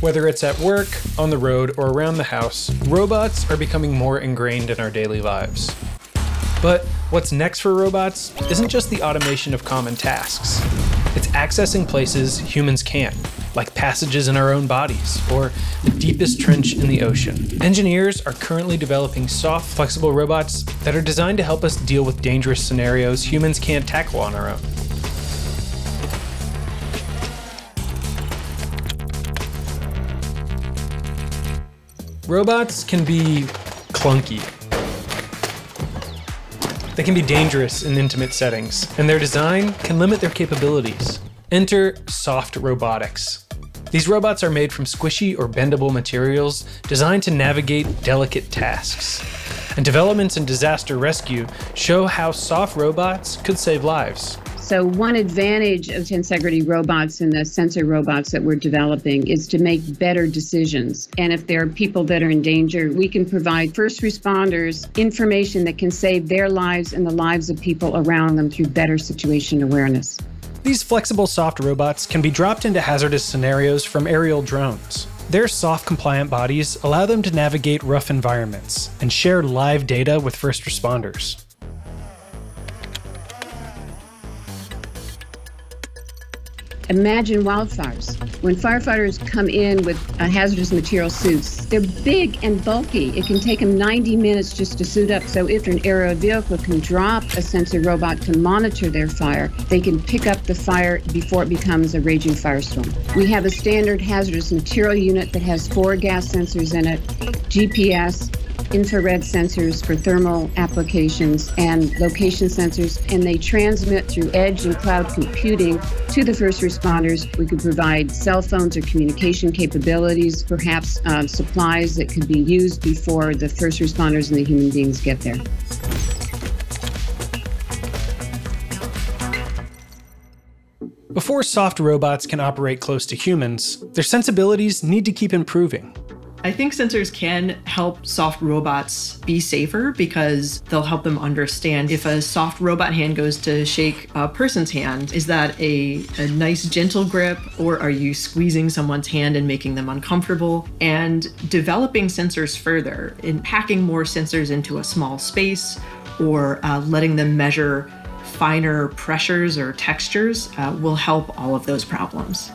Whether it's at work, on the road, or around the house, robots are becoming more ingrained in our daily lives. But what's next for robots isn't just the automation of common tasks. It's accessing places humans can't, like passages in our own bodies or the deepest trench in the ocean. Engineers are currently developing soft, flexible robots that are designed to help us deal with dangerous scenarios humans can't tackle on our own. Robots can be clunky. They can be dangerous in intimate settings, and their design can limit their capabilities. Enter soft robotics. These robots are made from squishy or bendable materials designed to navigate delicate tasks. And developments in disaster rescue show how soft robots could save lives. So, one advantage of tensegrity robots and the sensor robots that we're developing is to make better decisions. And if there are people that are in danger, we can provide first responders information that can save their lives and the lives of people around them through better situation awareness. These flexible soft robots can be dropped into hazardous scenarios from aerial drones. Their soft compliant bodies allow them to navigate rough environments and share live data with first responders. Imagine wildfires. When firefighters come in with hazardous material suits, they're big and bulky. It can take them 90 minutes just to suit up. So if an aerial vehicle can drop a sensor robot to monitor their fire, they can pick up the fire before it becomes a raging firestorm. We have a standard hazardous material unit that has four gas sensors in it, GPS, infrared sensors for thermal applications and location sensors, and they transmit through edge and cloud computing to the first responders. We could provide cell phones or communication capabilities, perhaps uh, supplies that could be used before the first responders and the human beings get there. Before soft robots can operate close to humans, their sensibilities need to keep improving. I think sensors can help soft robots be safer because they'll help them understand if a soft robot hand goes to shake a person's hand, is that a, a nice, gentle grip, or are you squeezing someone's hand and making them uncomfortable? And developing sensors further, in packing more sensors into a small space, or uh, letting them measure finer pressures or textures uh, will help all of those problems.